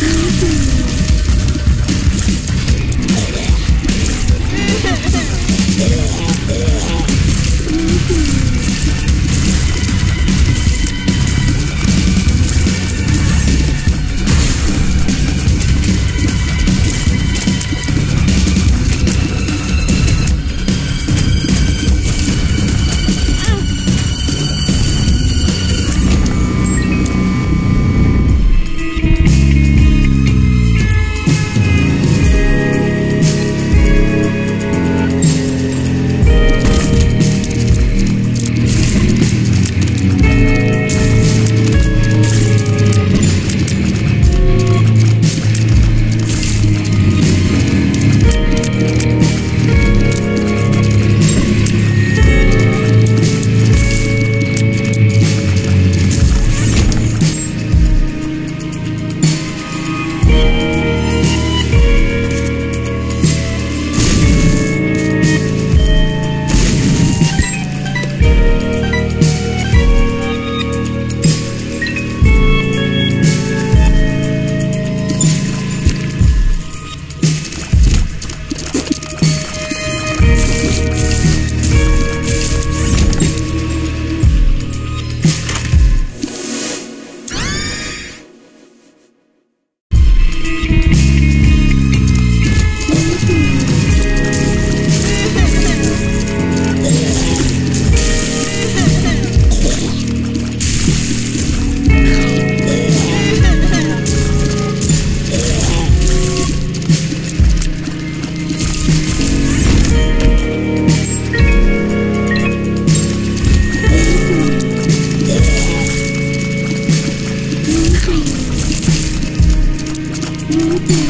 Thank you. Mm-hmm.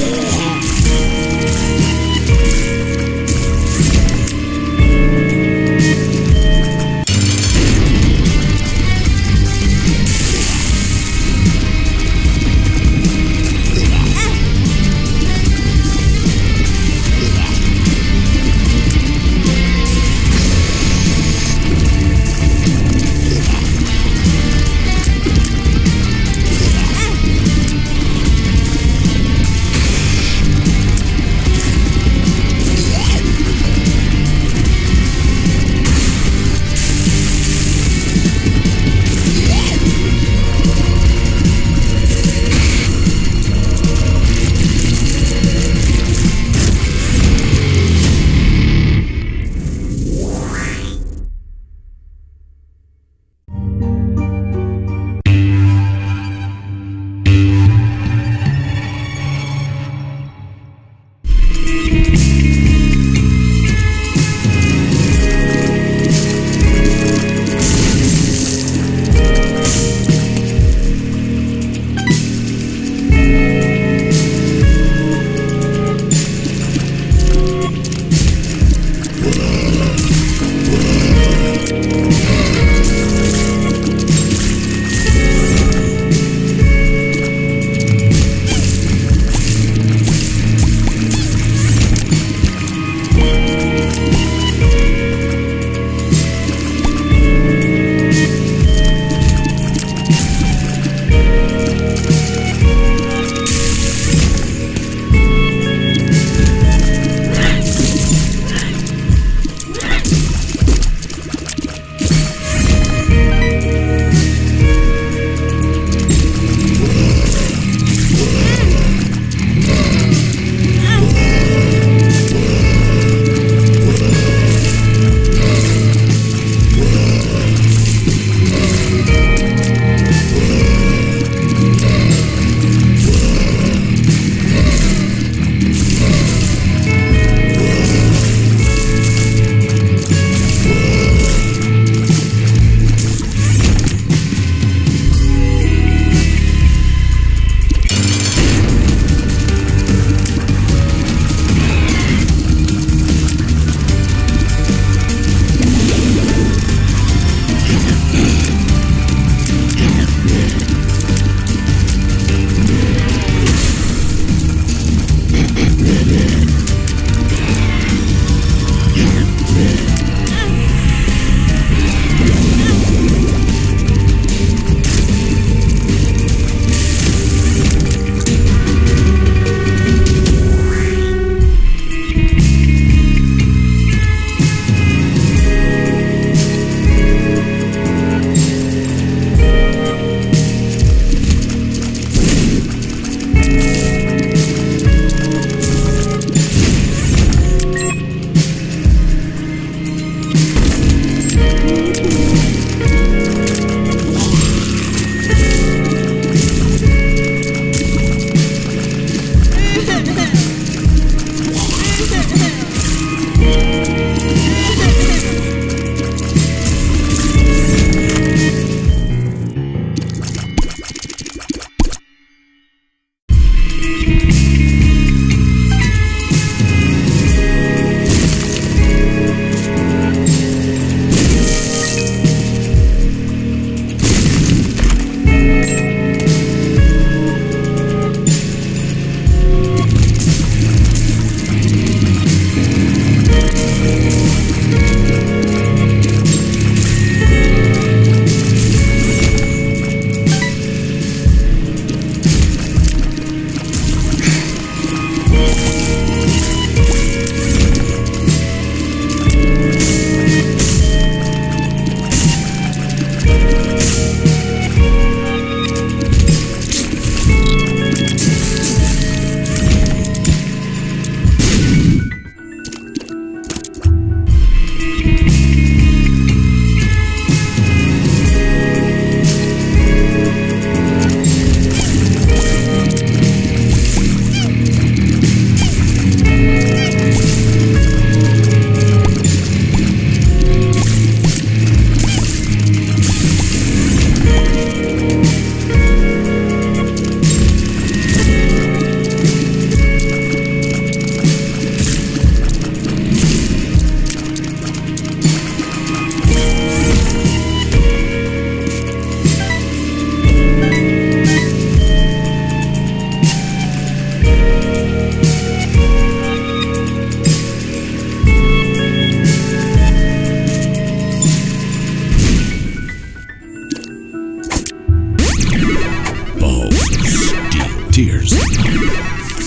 Tears.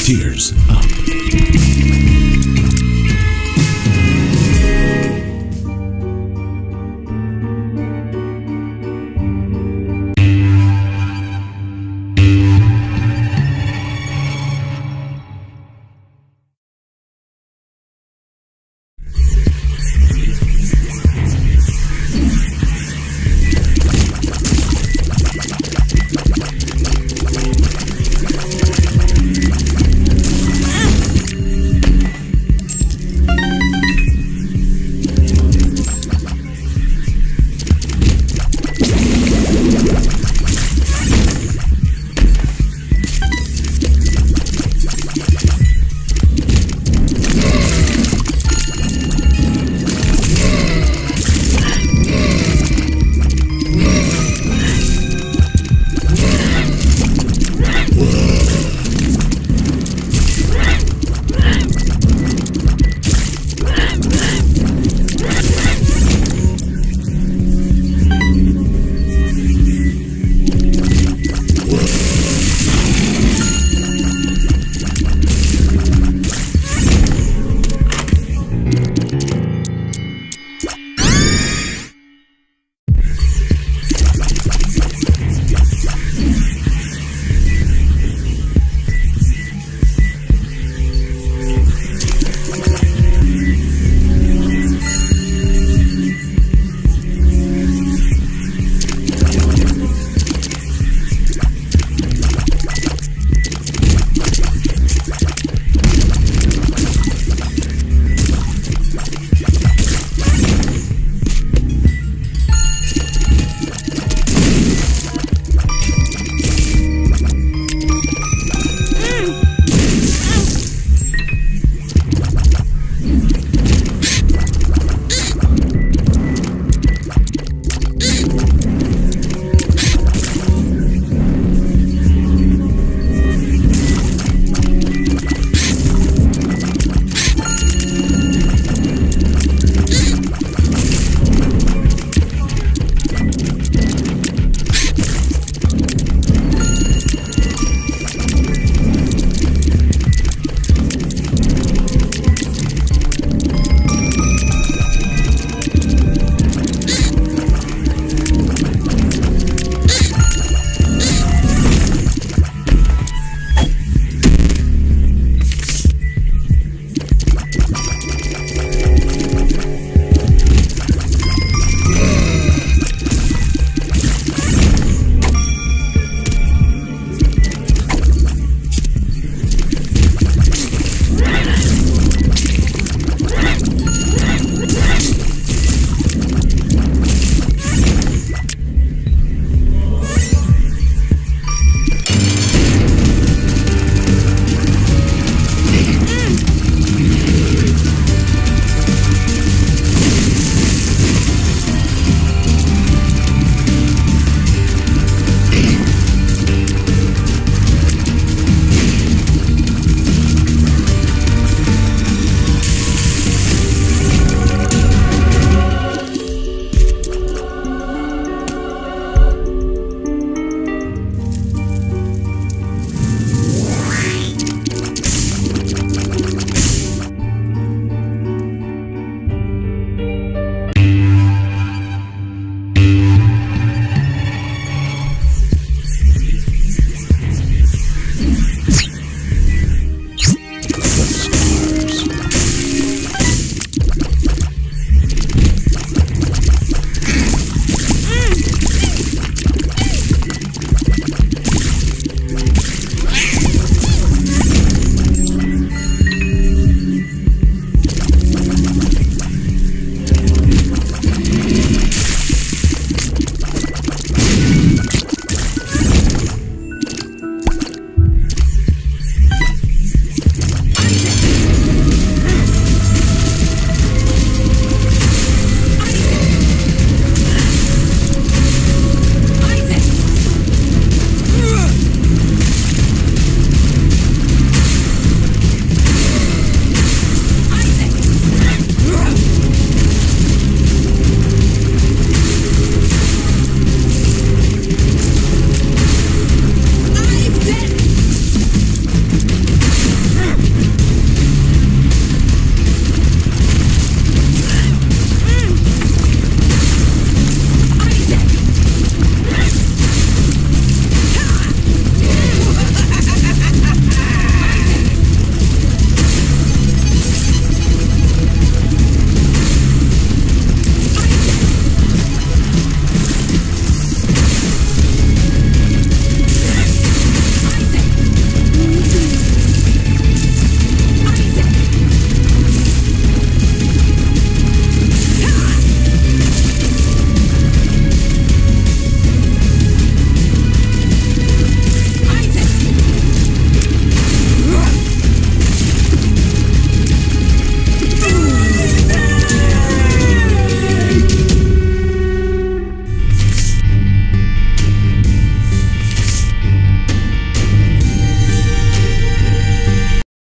Tears up.